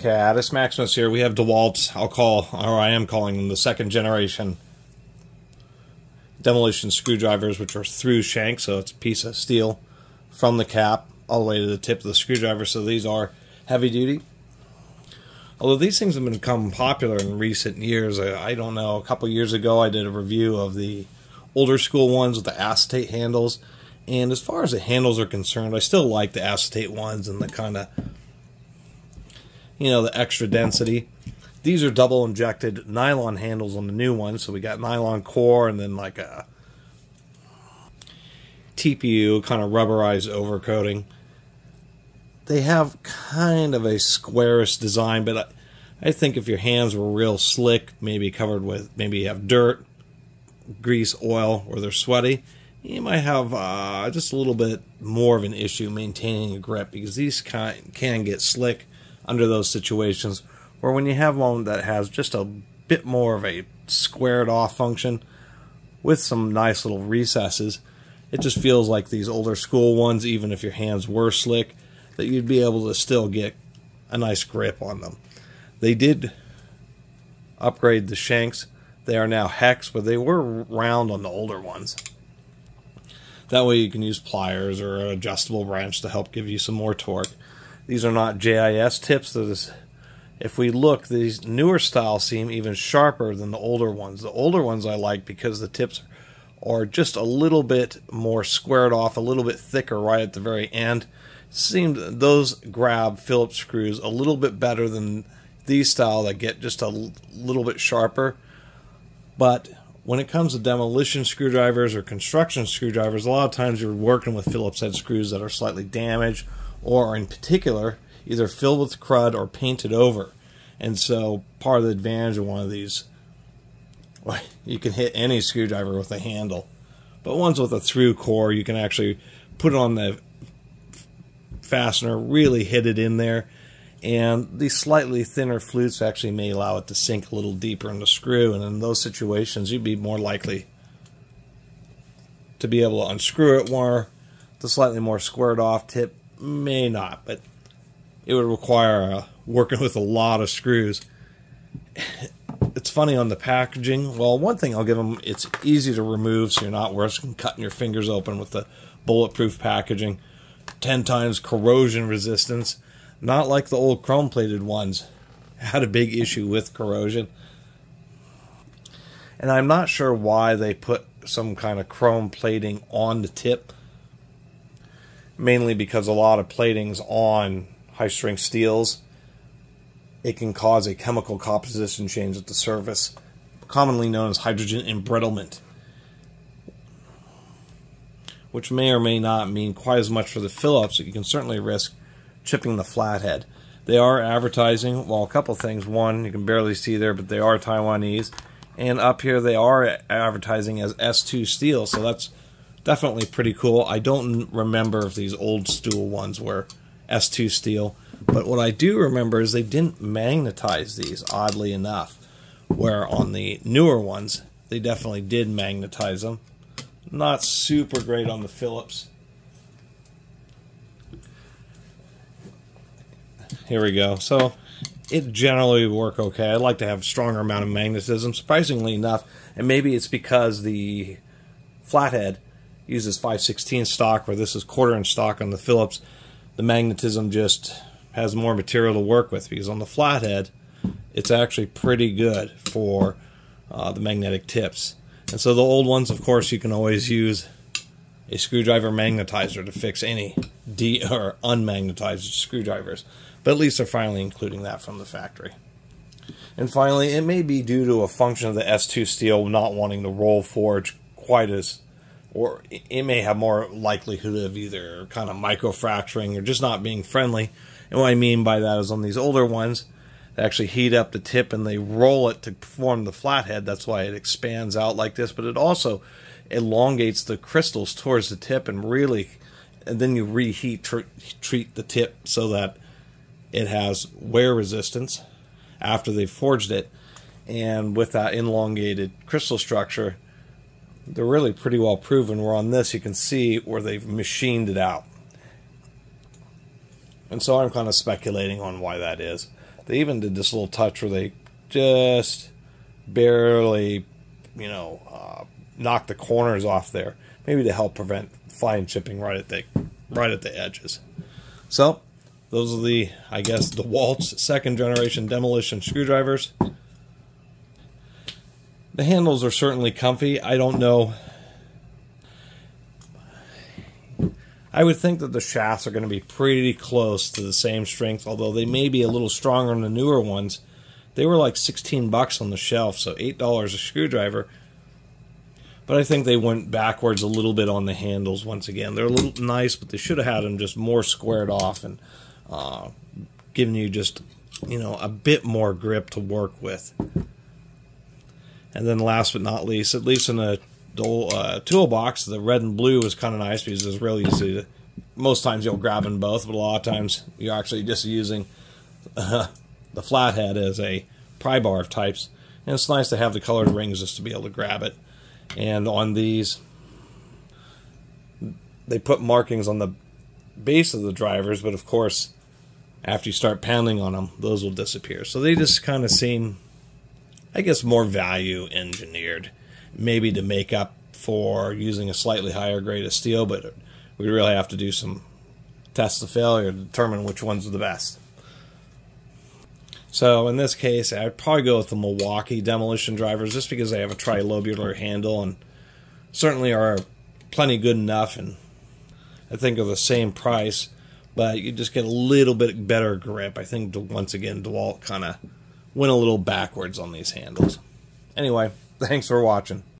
Catus Maximus here. We have DeWalt, I'll call, or I am calling them the second generation demolition screwdrivers, which are through shank, so it's a piece of steel from the cap all the way to the tip of the screwdriver. So these are heavy duty. Although these things have become popular in recent years, I don't know. A couple years ago, I did a review of the older school ones with the acetate handles. And as far as the handles are concerned, I still like the acetate ones and the kind of you know, the extra density. These are double injected nylon handles on the new one, so we got nylon core and then like a TPU kind of rubberized overcoating. They have kind of a squarish design, but I, I think if your hands were real slick, maybe covered with, maybe you have dirt, grease, oil, or they're sweaty, you might have uh, just a little bit more of an issue maintaining a grip because these can, can get slick under those situations. Or when you have one that has just a bit more of a squared off function with some nice little recesses, it just feels like these older school ones, even if your hands were slick, that you'd be able to still get a nice grip on them. They did upgrade the shanks. They are now hex, but they were round on the older ones. That way you can use pliers or an adjustable wrench to help give you some more torque. These are not JIS tips. Is, if we look, these newer styles seem even sharper than the older ones. The older ones I like because the tips are just a little bit more squared off, a little bit thicker right at the very end. Seemed those grab Phillips screws a little bit better than these style that get just a little bit sharper. But when it comes to demolition screwdrivers or construction screwdrivers, a lot of times you're working with Phillips head screws that are slightly damaged or in particular, either filled with crud or painted over. And so part of the advantage of one of these, well, you can hit any screwdriver with a handle. But ones with a through core, you can actually put it on the fastener, really hit it in there. And these slightly thinner flutes actually may allow it to sink a little deeper in the screw. And in those situations, you'd be more likely to be able to unscrew it more. The slightly more squared off tip may not, but it would require uh, working with a lot of screws. It's funny on the packaging. Well, one thing I'll give them, it's easy to remove, so you're not risking cutting your fingers open with the bulletproof packaging. 10 times corrosion resistance. Not like the old chrome plated ones. Had a big issue with corrosion. And I'm not sure why they put some kind of chrome plating on the tip mainly because a lot of platings on high strength steels it can cause a chemical composition change at the surface, commonly known as hydrogen embrittlement, which may or may not mean quite as much for the Phillips, but you can certainly risk chipping the flathead. They are advertising, well, a couple things. One, you can barely see there, but they are Taiwanese. And up here, they are advertising as S2 steel, so that's definitely pretty cool. I don't remember if these old stool ones were S2 steel, but what I do remember is they didn't magnetize these, oddly enough, where on the newer ones, they definitely did magnetize them. Not super great on the Phillips. Here we go. So it generally work okay. I'd like to have a stronger amount of magnetism, surprisingly enough, and maybe it's because the flathead uses 516 stock, where this is quarter inch stock on the Phillips, the magnetism just has more material to work with because on the flathead, it's actually pretty good for uh, the magnetic tips. And so the old ones, of course, you can always use a screwdriver magnetizer to fix any de or unmagnetized screwdrivers. But at least they're finally including that from the factory. And finally, it may be due to a function of the S2 steel not wanting to roll forge quite as or it may have more likelihood of either kind of microfracturing or just not being friendly. And what I mean by that is on these older ones, they actually heat up the tip and they roll it to form the flathead. That's why it expands out like this. But it also elongates the crystals towards the tip and really, and then you reheat tr treat the tip so that it has wear resistance after they've forged it. And with that elongated crystal structure, they're really pretty well proven. Where on this, you can see where they've machined it out. And so I'm kind of speculating on why that is. They even did this little touch where they just barely, you know, uh, knock the corners off there, maybe to help prevent fine chipping right at the right at the edges. So those are the, I guess, DeWalt's second generation demolition screwdrivers. The handles are certainly comfy. I don't know. I would think that the shafts are going to be pretty close to the same strength, although they may be a little stronger than the newer ones. They were like 16 bucks on the shelf, so $8 a screwdriver. But I think they went backwards a little bit on the handles once again. They're a little nice, but they should have had them just more squared off and uh, giving you just, you know, a bit more grip to work with. And then last but not least, at least in the uh, toolbox, the red and blue is kind of nice because it's real easy to, most times you'll grab them both, but a lot of times you're actually just using uh, the flathead as a pry bar of types. And it's nice to have the colored rings just to be able to grab it. And on these, they put markings on the base of the drivers, but of course, after you start pounding on them, those will disappear. So they just kind of seem, I guess, more value engineered, maybe to make up for using a slightly higher grade of steel, but we really have to do some tests of failure to determine which ones are the best. So in this case, I'd probably go with the Milwaukee demolition drivers just because they have a trilobular handle and certainly are plenty good enough and I think are the same price, but you just get a little bit better grip. I think once again DeWalt kind of went a little backwards on these handles. Anyway, thanks for watching.